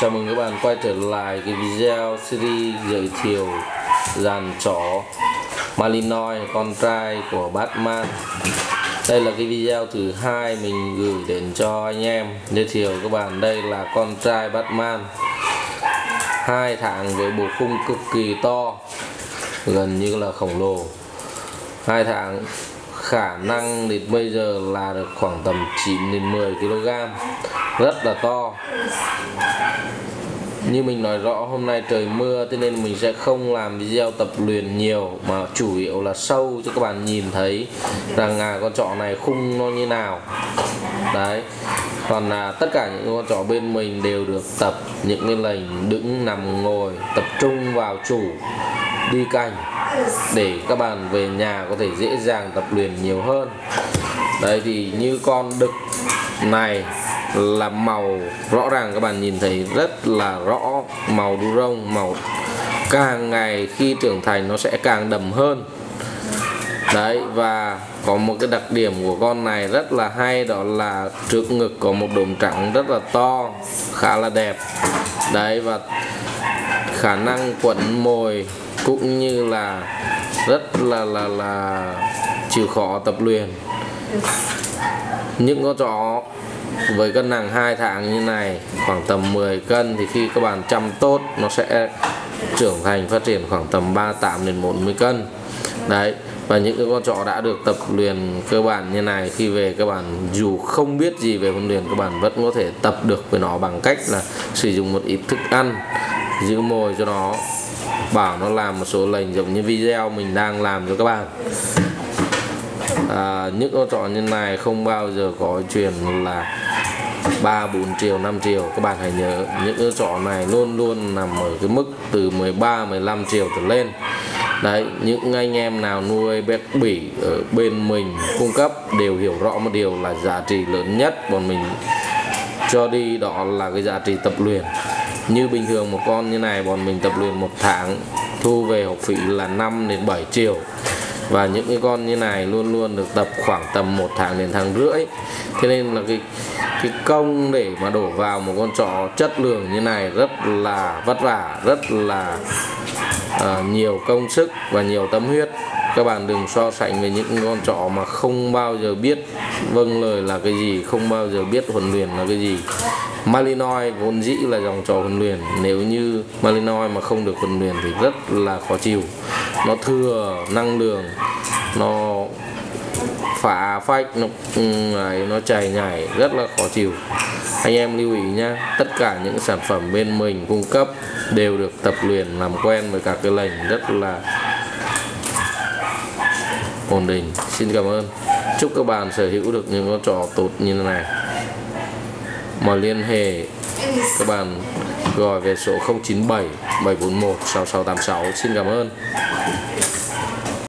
Chào mừng các bạn quay trở lại cái video series giới thiệu dàn chó Malinois, con trai của Batman. Đây là cái video thứ hai mình gửi đến cho anh em, giới thiệu các bạn đây là con trai Batman. Hai tháng với bộ khung cực kỳ to, gần như là khổng lồ. Hai tháng khả năng đến bây giờ là được khoảng tầm 9 đến 10 kg. Rất là to. Như mình nói rõ, hôm nay trời mưa, thế nên mình sẽ không làm video tập luyện nhiều, mà chủ yếu là sâu cho các bạn nhìn thấy rằng là con chó này khung nó như nào. Đấy. Còn là tất cả những con chó bên mình đều được tập, những cái lệnh đứng, nằm, ngồi, tập trung vào chủ, đi cành để các bạn về nhà có thể dễ dàng tập luyện nhiều hơn. Đây thì như con đực này là màu rõ ràng, các bạn nhìn thấy rất là rõ, màu đu rông, màu càng ngày khi trưởng thành nó sẽ càng đậm hơn. Đấy, và có một cái đặc điểm của con này rất là hay, đó là trước ngực có một đốm trắng rất là to, khá là đẹp. Đấy, và khả năng quẩn mồi cũng như là rất là là là chịu khó tập luyện. Những con chó với cân nặng 2 tháng như này, khoảng tầm 10 cân, thì khi các bạn chăm tốt, nó sẽ trưởng thành, phát triển khoảng tầm 38 đến 40 cân. Đấy, và những cái con chó đã được tập luyện cơ bản như này, khi về các bạn dù không biết gì về huấn luyện, các bạn vẫn có thể tập được với nó bằng cách là sử dụng một ít thức ăn, giữ mồi cho nó bảo nó làm một số lệnh giống như video mình đang làm cho các bạn. À, những con chó như này không bao giờ có chuyện là 3 4 triệu 5 triệu. Các bạn hãy nhớ những con chó này luôn luôn nằm ở cái mức từ 13 15 triệu trở lên. Đấy những anh em nào nuôi bé bỉ ở bên mình cung cấp đều hiểu rõ một điều là giá trị lớn nhất bọn mình cho đi đó là cái giá trị tập luyện như bình thường một con như này bọn mình tập luyện một tháng thu về học phí là 5 đến 7 triệu. Và những cái con như này luôn luôn được tập khoảng tầm một tháng đến tháng rưỡi. Thế nên là cái cái công để mà đổ vào một con chó chất lượng như này rất là vất vả rất là uh, nhiều công sức và nhiều tâm huyết các bạn đừng so sánh với những con chó mà không bao giờ biết vâng lời là cái gì không bao giờ biết huấn luyện là cái gì. Malinois vốn dĩ là dòng chó huấn luyện. Nếu như Malinois mà không được huấn luyện thì rất là khó chịu. Nó thừa năng lượng nó phá phách nó ừ, ấy, nó chảy nhảy rất là khó chịu. Anh em lưu ý nhá tất cả những sản phẩm bên mình cung cấp đều được tập luyện làm quen với các cái lệnh rất là ổn định. Xin cảm ơn. Chúc các bạn sở hữu được những con trò tốt như thế này. Mà liên hệ, các bạn gọi về số 097 741 6686 xin cảm ơn.